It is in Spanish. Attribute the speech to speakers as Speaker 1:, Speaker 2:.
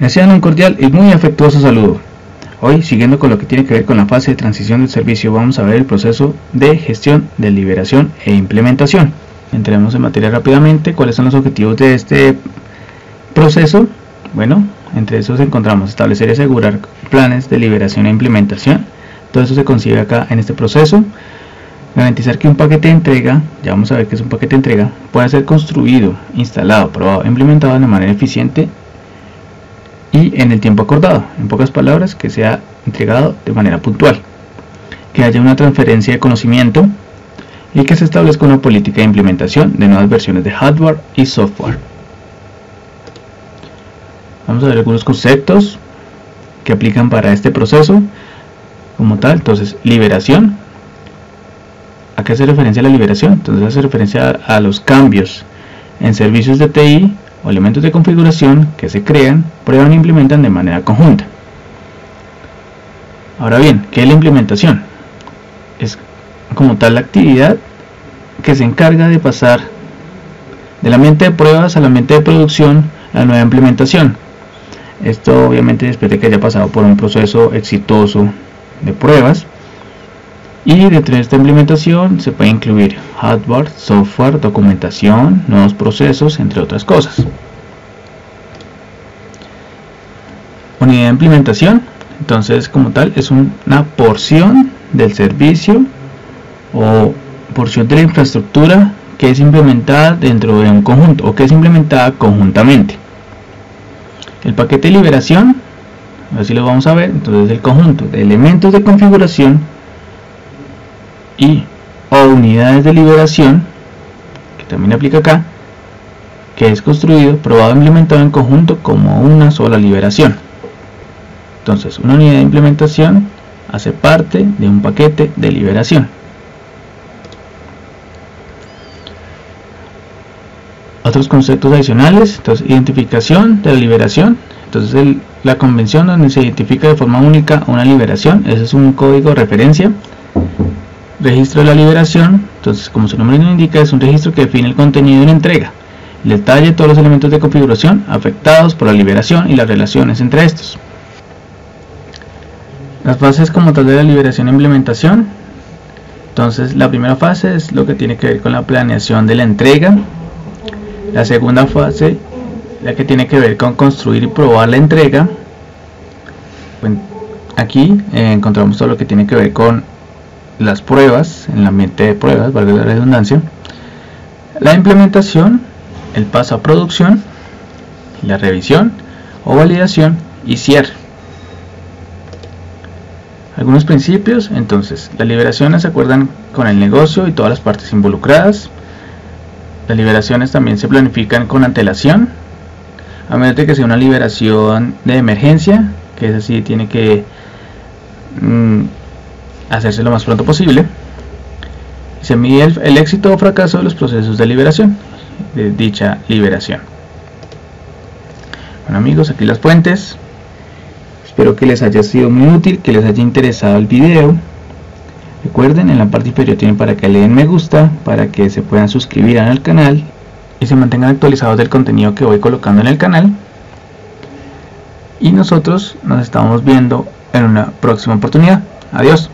Speaker 1: Desean un cordial y muy afectuoso saludo. Hoy, siguiendo con lo que tiene que ver con la fase de transición del servicio, vamos a ver el proceso de gestión, de liberación e implementación. Entremos en materia rápidamente. ¿Cuáles son los objetivos de este proceso? Bueno, entre esos encontramos establecer y asegurar planes de liberación e implementación. Todo eso se consigue acá en este proceso. Garantizar que un paquete de entrega, ya vamos a ver que es un paquete de entrega, pueda ser construido, instalado, probado, implementado de manera eficiente y en el tiempo acordado. En pocas palabras, que sea entregado de manera puntual. Que haya una transferencia de conocimiento y que se establezca una política de implementación de nuevas versiones de hardware y software. Vamos a ver algunos conceptos que aplican para este proceso como tal. Entonces, liberación. ¿A qué hace referencia a la liberación? Entonces hace referencia a los cambios en servicios de TI o elementos de configuración que se crean, prueban e implementan de manera conjunta. Ahora bien, ¿qué es la implementación? Es como tal la actividad que se encarga de pasar del ambiente de pruebas al ambiente de producción la nueva implementación. Esto obviamente después de que haya pasado por un proceso exitoso de pruebas. Y dentro de esta implementación se puede incluir hardware, software, documentación, nuevos procesos, entre otras cosas. Unidad de implementación, entonces como tal es una porción del servicio o porción de la infraestructura que es implementada dentro de un conjunto o que es implementada conjuntamente. El paquete de liberación, así lo vamos a ver, entonces el conjunto de elementos de configuración y o unidades de liberación, que también aplica acá, que es construido, probado e implementado en conjunto como una sola liberación. Entonces, una unidad de implementación hace parte de un paquete de liberación. Otros conceptos adicionales, entonces identificación de la liberación, entonces la convención donde se identifica de forma única una liberación, ese es un código de referencia registro de la liberación, entonces como su nombre nos indica es un registro que define el contenido de una entrega, el detalle de todos los elementos de configuración afectados por la liberación y las relaciones entre estos. Las fases como tal de la liberación e implementación, entonces la primera fase es lo que tiene que ver con la planeación de la entrega, la segunda fase la que tiene que ver con construir y probar la entrega, aquí eh, encontramos todo lo que tiene que ver con las pruebas, en el ambiente de pruebas, valga la redundancia, la implementación, el paso a producción, la revisión o validación y cierre. Algunos principios, entonces, las liberaciones se acuerdan con el negocio y todas las partes involucradas. Las liberaciones también se planifican con antelación, a menos de que sea una liberación de emergencia, que es así, tiene que mm, hacerse lo más pronto posible. Se mide el, éxito o fracaso de los procesos de liberación, de dicha liberación. Bueno amigos, aquí las fuentes. Espero que les haya sido muy útil, que les haya interesado el video. Recuerden, en la parte inferior tienen para que le den me gusta, para que se puedan suscribir al canal y se mantengan actualizados del contenido que voy colocando en el canal. Y nosotros nos estamos viendo en una próxima oportunidad. Adiós.